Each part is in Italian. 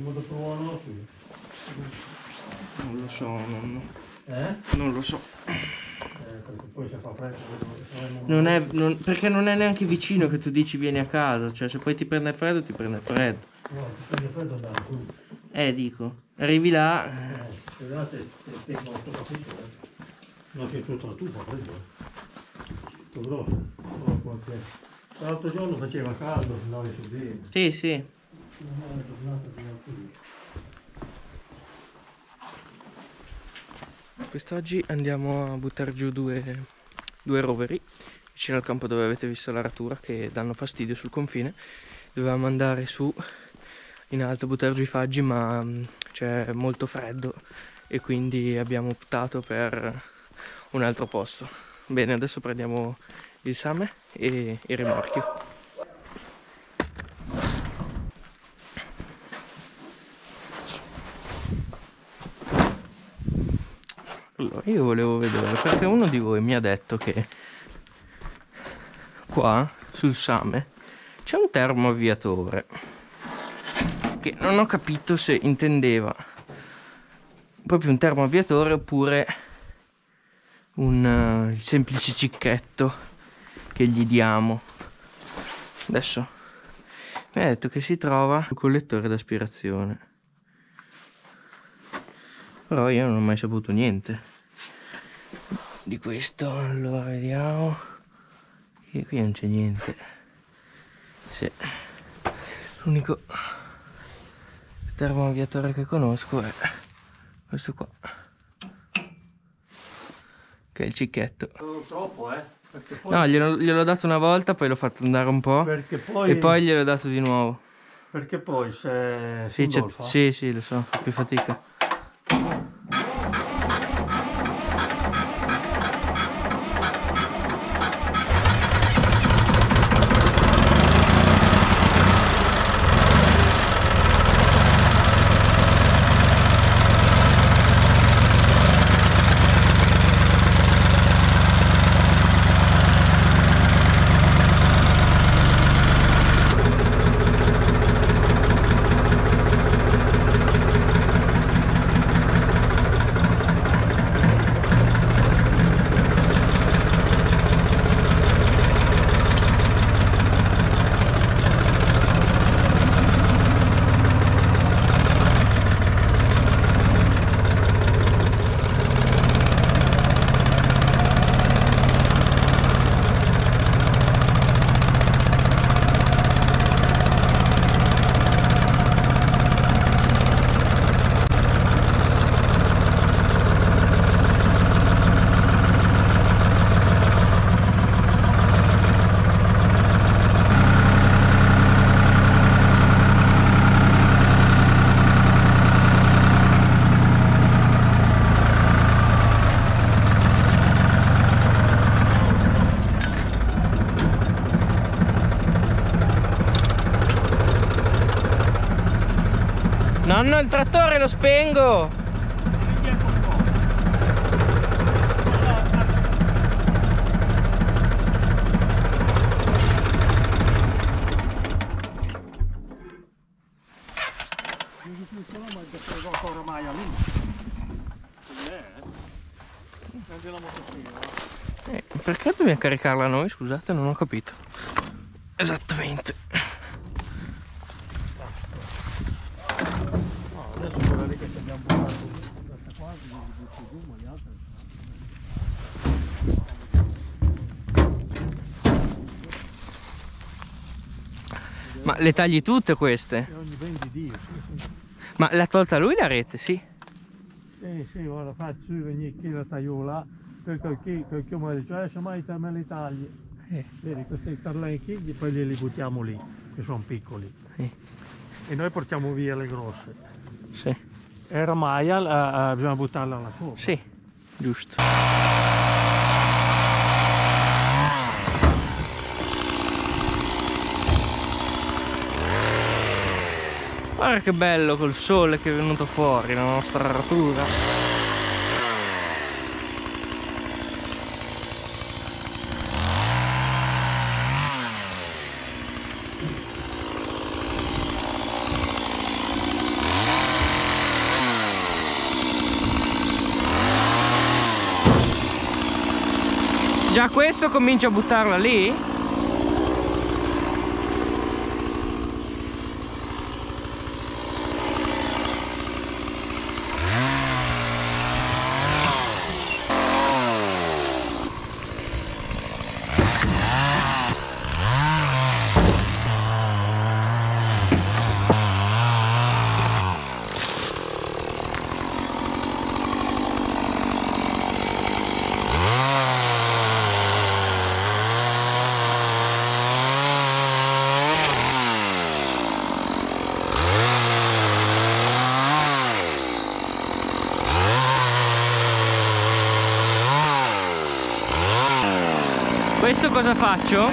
in modo provano su. Non lo so, nonno. Eh? Non lo so. Eh, perché poi se fa freddo saremo- Non è, non- perché non è neanche vicino che tu dici vieni a casa. Cioè, se poi ti prende freddo, ti prende freddo. No, ti prende freddo andare su. Eh, dico. Arrivi là. Eh, scusate, te- te- non ho capito. eh. Non che tutta la tuba, credo. eh. Tutto grosso. No, qualche- L'altro giorno faceva caldo, andavi su bene. Sì, sì. Non è tornata di giorno. Quest'oggi andiamo a buttare giù due, due roveri vicino al campo dove avete visto la ratura che danno fastidio sul confine. Dovevamo andare su in alto a buttare giù i faggi, ma mm, c'è molto freddo e quindi abbiamo optato per un altro posto. Bene, adesso prendiamo il same e il rimorchio. Allora, io volevo vedere perché uno di voi mi ha detto che qua sul Same c'è un termoavviatore che non ho capito se intendeva proprio un termoavviatore oppure un il semplice cicchetto che gli diamo. Adesso mi ha detto che si trova sul collettore d'aspirazione. Però io non ho mai saputo niente di questo. Allora vediamo. Qui, qui non c'è niente. Sì. L'unico termoaviatore che conosco è questo qua. Che è il cicchetto. Non troppo, eh? Poi, No, glielo- gliel'ho dato una volta, poi l'ho fatto andare un po'. poi, E poi gliel'ho dato di nuovo. perché poi se Sì, si ingolfa, sì, sì, lo so, fa più fatica. Dobbiamo caricarla noi? Scusate, non ho capito. Esattamente. Ma le tagli tutte queste? Ogni 20 Dio, sì, sì. Ma l'ha tolta lui la rete, sì? Sì, sì, ora faccio venire qui la tagliola, qui, perché mi ha detto, adesso mai te me li tagli. Eh. Vedi, questi tarlai qui, poi li buttiamo lì, che sono piccoli. Sì. E noi portiamo via le grosse. Sì, E la maia eh, bisogna buttarla là sopra. sì, giusto. Guarda che bello col sole che è venuto fuori, la nostra ratura. Già questo comincia a buttarla lì? Questo cosa faccio?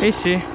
Eh sì.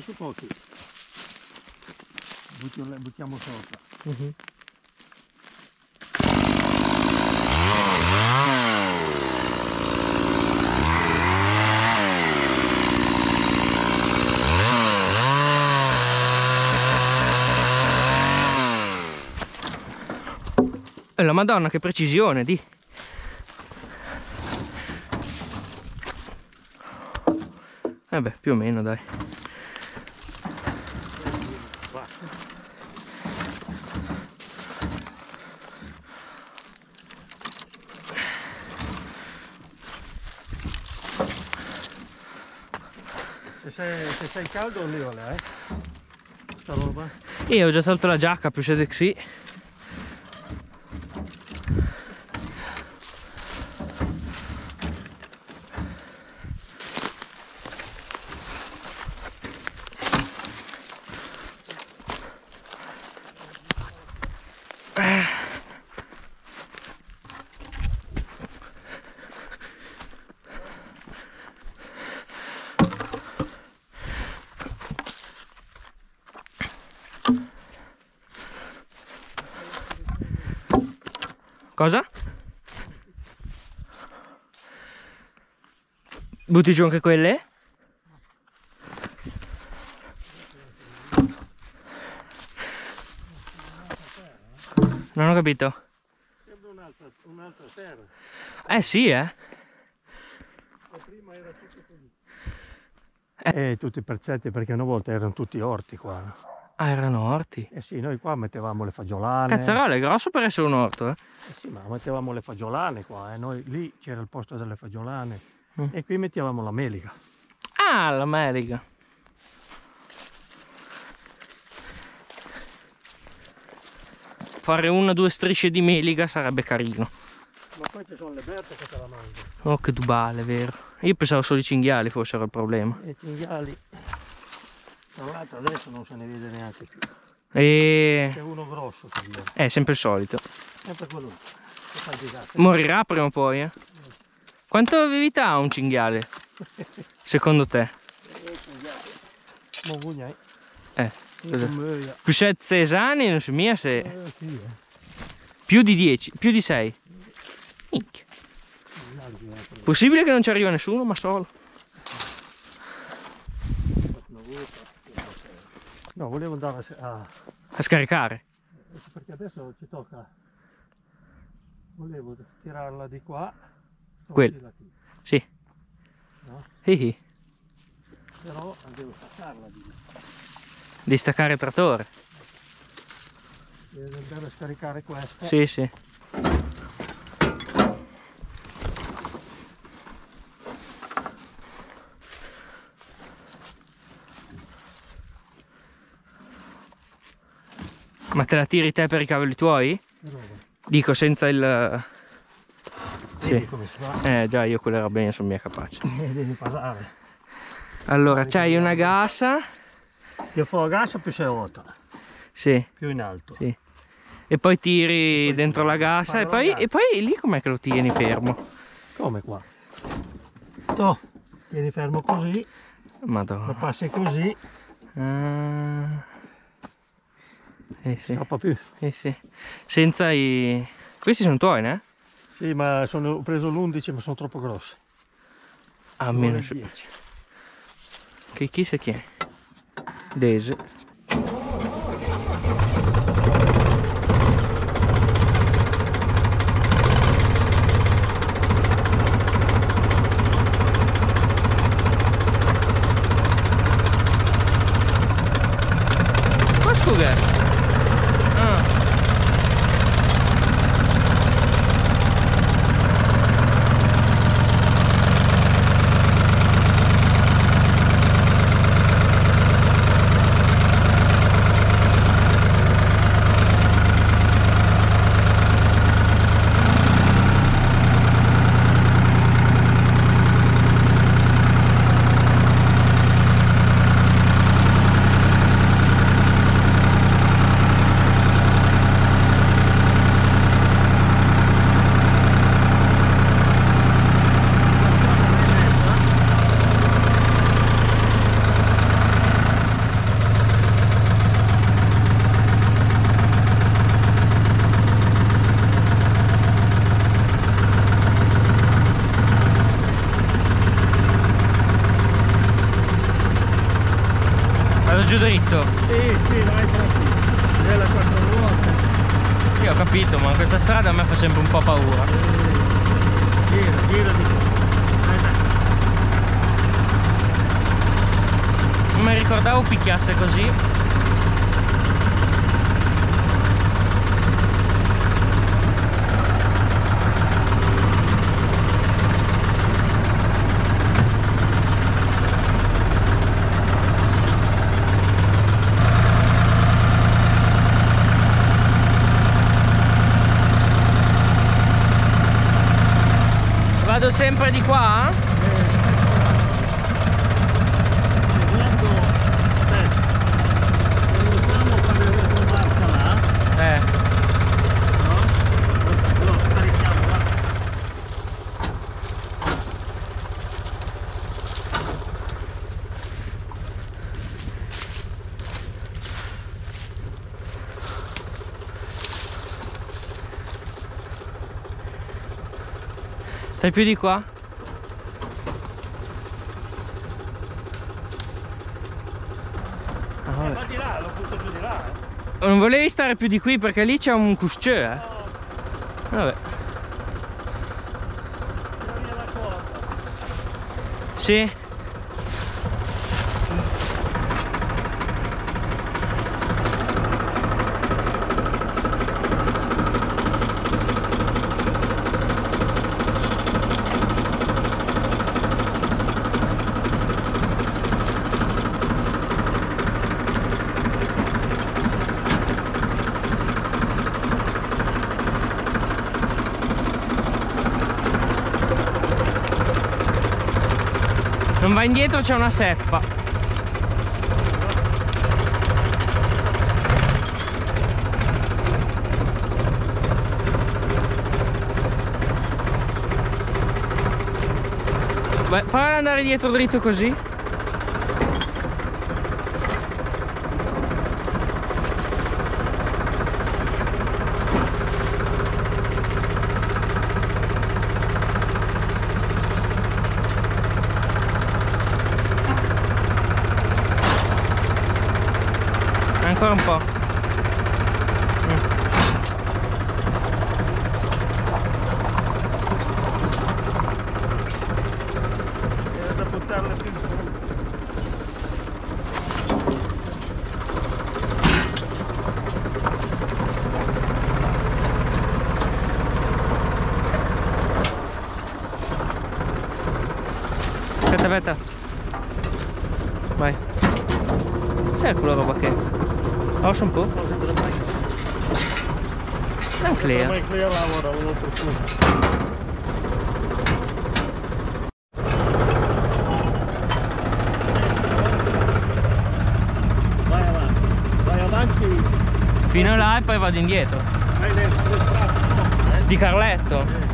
Su pochi. Buttiamo, sopra. Mhm. Eh, La madonna che precisione di Eh beh più o meno dai Se sei, se sei caldo non leva eh. Sta roba. Io ho già tolto la giacca più se sì Cosa? Butti giù anche quelle? Non ho capito. Sembra un'altra, un'altra terra. Eh sì, eh. Ma prima era tutto così. Eh, tutti i pezzetti perché una volta erano tutti orti qua. no? Ah, erano orti. Eh sì, noi qua mettevamo le fagiolane. Cazzarola, è grosso per essere un orto, eh. Eh sì, ma mettevamo le fagiolane qua, e noi lì c'era il posto delle fagiolane Mm. e qui mettevamo la melica. Ah, l'America. Fare una o due strisce di melica sarebbe carino. Ma poi ci sono le berte che te la mangiano. Oh, che dubale, vero. Io pensavo solo i cinghiali fossero il problema. I cinghiali, tra l'altro adesso non se ne vede neanche più. E... C'è uno grosso viene, È sempre il solito. sempre quello. Morirà prima o poi, eh? Quanto vività ha un cinghiale? Secondo te? Eh, muoia. più 7 anni non si mia se... Eh eh. Più di 10, più di 6. Minchia. Possibile che non ci arriva nessuno, ma solo. No, volevo andare a- A scaricare. perché adesso ci tocca. Volevo tirarla di qua. Quel. toglierla qui, Sì. No? Ihi. Però devo staccarla di. Devi staccare il trattore. Devo andare a scaricare questa. Sì, sì. Ma te la tiri te per i cavoli tuoi? Dico senza il... Vedi Sì. come si fa? Eh già, io quelle robe non sono mica capace. Eh, devi parlare. Allora, c'hai una gassa. Più fuori gas più sei rotta. Sì, Più in alto. sì. E poi tiri dentro la gassa e poi, la e poi lì com'è che lo tieni fermo? Come qua. To, tieni fermo così, lo Madonna. passi così, Ah. Eh sì, scappa più. eh sì. Senza i... Questi sono tuoi, ne? Sì, ma sono, ho preso l'11 ma sono troppo grossi. Vuole su... il 10. Che chissà chi è? Dese. Ma scusa. Ah. Vado giù dritto. Sì, sì, vai tranquillo. Nella quattro ruote. Io ho capito, ma questa strada a me fa sempre un po' paura. Gira, gira di qua. Eh. Non mi ricordavo picchiasse così. Vado sempre di qua? Seguendo, aspetta, riusciamo a fare retromarcia là, Eh. no? Lo scarichiamo là. Stai più di qua? Ah, Eh, di là, lo butto giù di là. eh. Non volevi stare più di qui perché lì c'è un cuscè, eh. Vabbè. Sì. Va indietro, c'è una seppa. Beh, prova andare dietro dritto così. ancora un po'. Aspetta, aspetta. Vai. C'è quella roba che... Forse un po'? Clear lavora un punto. Vai avanti, vai avanti, Fino là e poi vado indietro. eh? Di Carletto.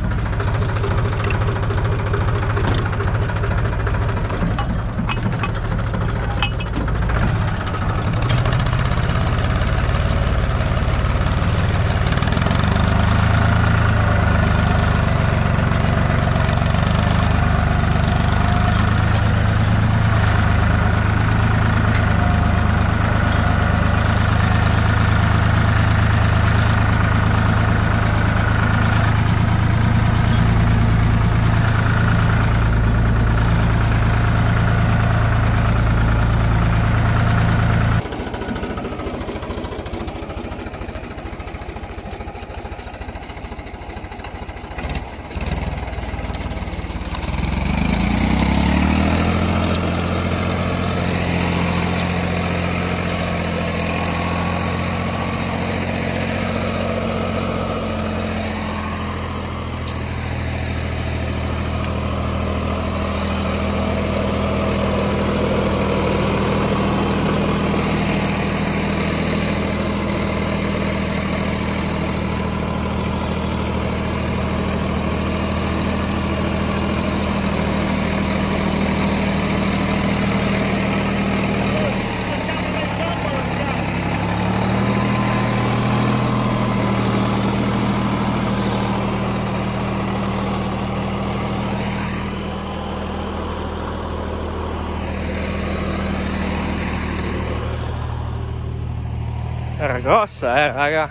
Era grossa, eh, raga.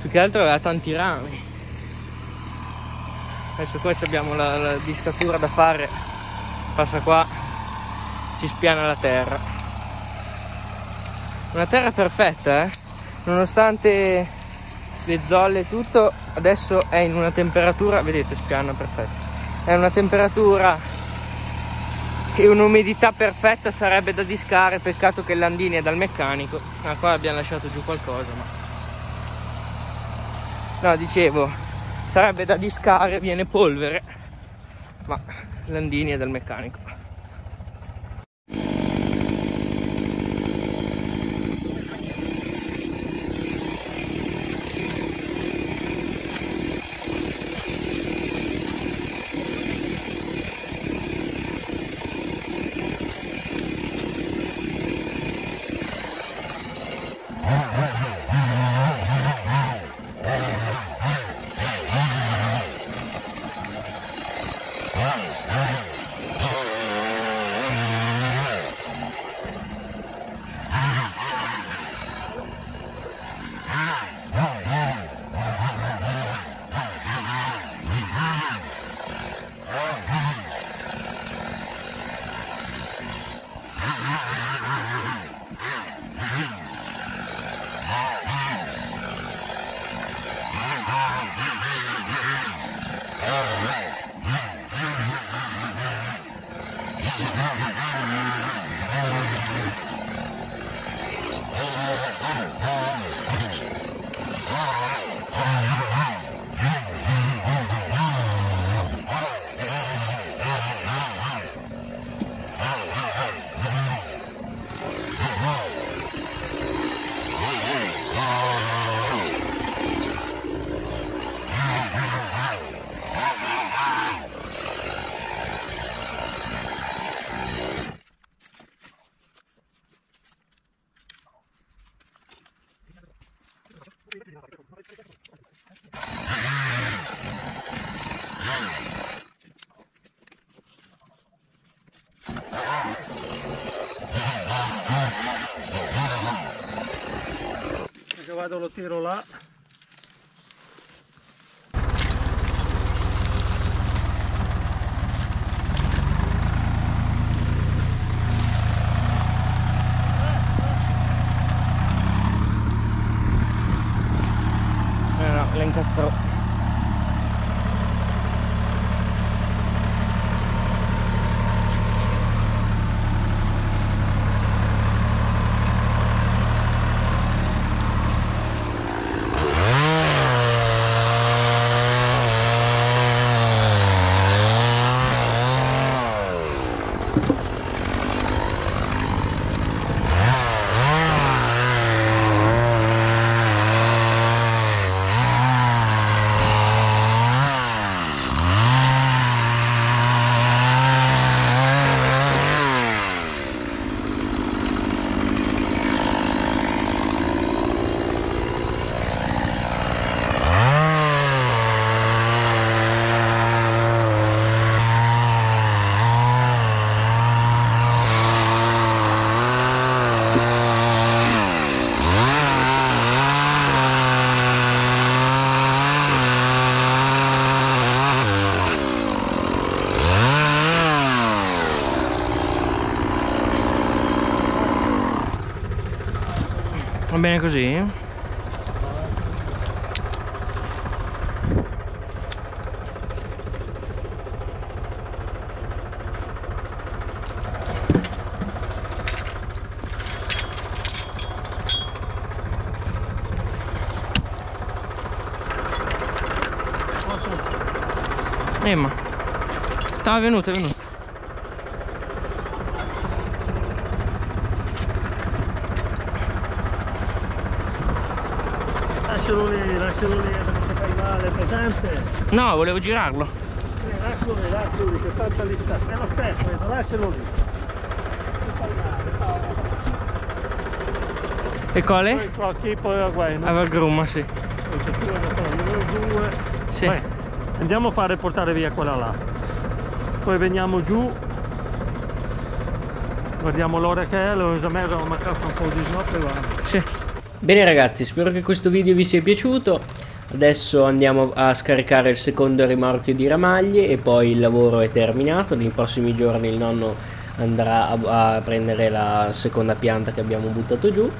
Più che altro aveva tanti rami. Adesso qua abbiamo la, la discatura da fare. Passa qua, ci spiana la terra. Una terra perfetta, eh. Nonostante le zolle e tutto, adesso è in una temperatura, vedete, spiana perfetta. È una temperatura e un'umidità perfetta sarebbe da discare, peccato che Landini è dal meccanico. Ah, qua abbiamo lasciato giù qualcosa, ma... No, dicevo, sarebbe da discare, viene polvere, ma Landini è dal meccanico. Tiro là. Eh no, la così? Emma. Stava venuto, è venuto. Lascialo lì, lascialo lì, non ti fai male, presente? No, volevo girarlo. Eh, lascialo lì, lascialo lì, che tanto lì sta. È lo stesso, vedo, lascialo lì. E quale? Poi qua, qui, poi qua, no? Aveva grumma, sì. Perché. Sì. Vai, andiamo a fare portare via quella là. Poi veniamo giù. Guardiamo l'ora che è, lo esaminiamo magari un po' di snotte e va. Sì. Bene ragazzi, spero che questo video vi sia piaciuto. Adesso andiamo a scaricare il secondo rimorchio di ramaglie e poi il lavoro è terminato. Nei prossimi giorni il nonno andrà a, a prendere la seconda pianta che abbiamo buttato giù.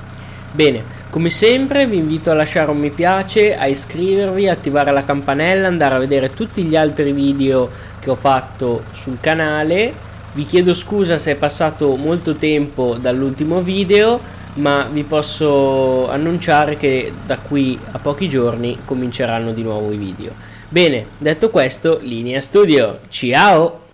Bene, come sempre vi invito a lasciare un mi piace, a iscrivervi, attivare la campanella, andare a vedere tutti gli altri video che ho fatto sul canale. Vi chiedo scusa se è passato molto tempo dall'ultimo video, ma vi posso annunciare che da qui a pochi giorni cominceranno di nuovo i video. Bene, detto questo, linea studio, ciao!